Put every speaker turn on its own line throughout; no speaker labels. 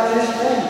palavra é estranha.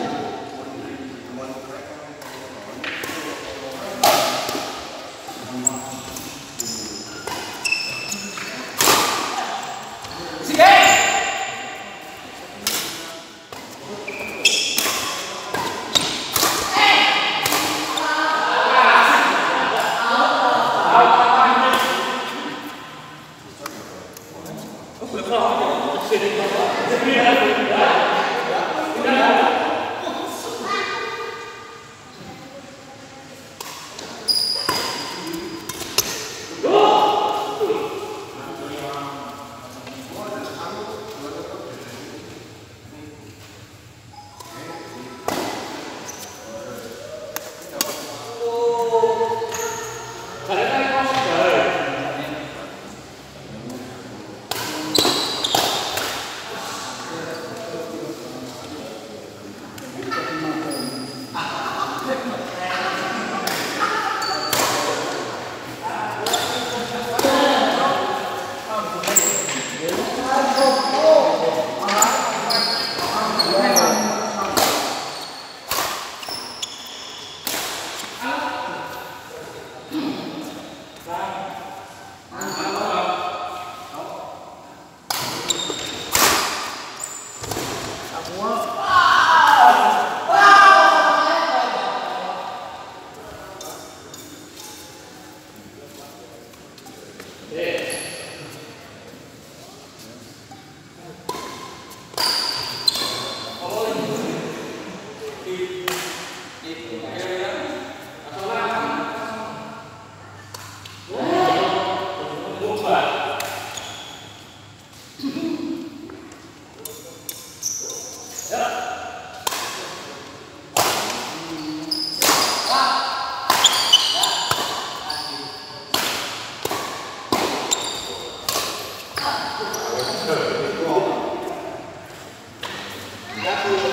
Definitely.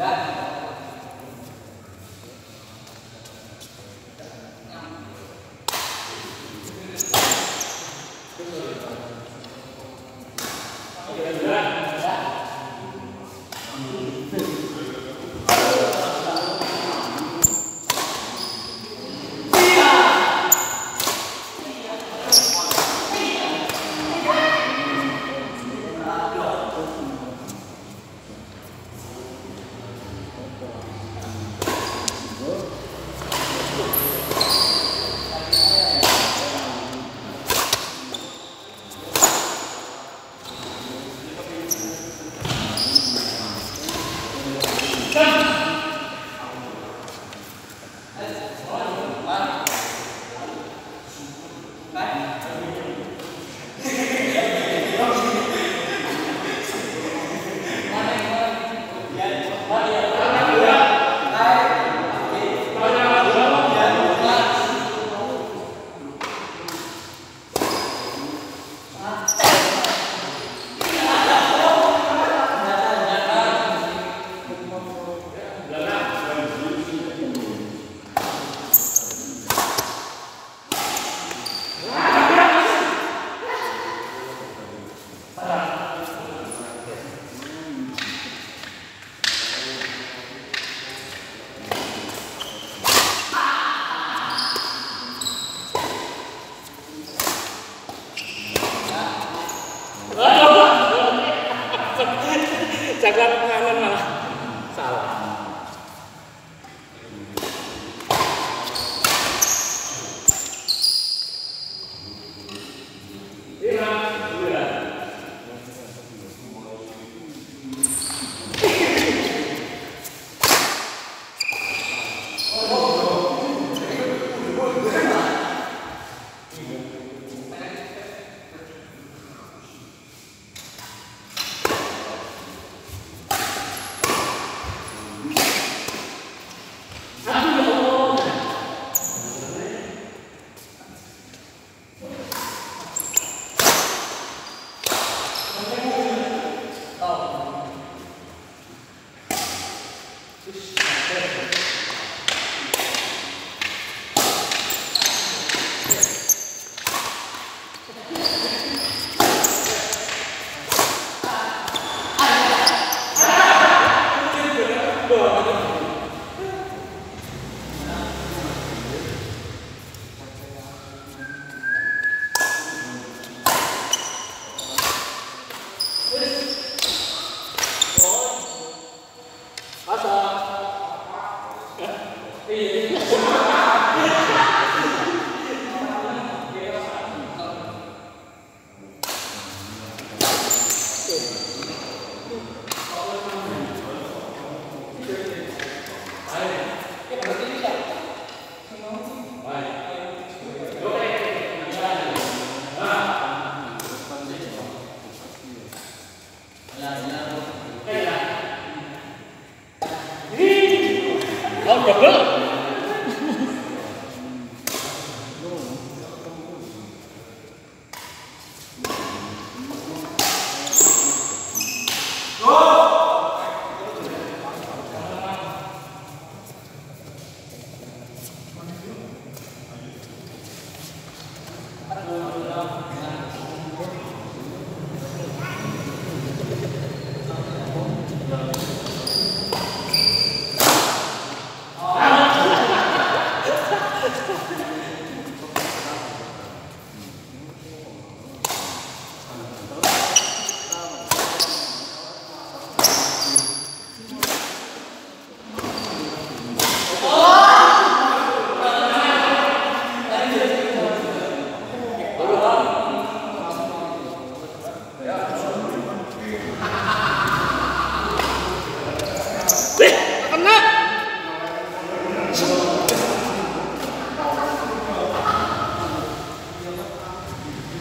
That cakap pengalaman. the gate.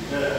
Good.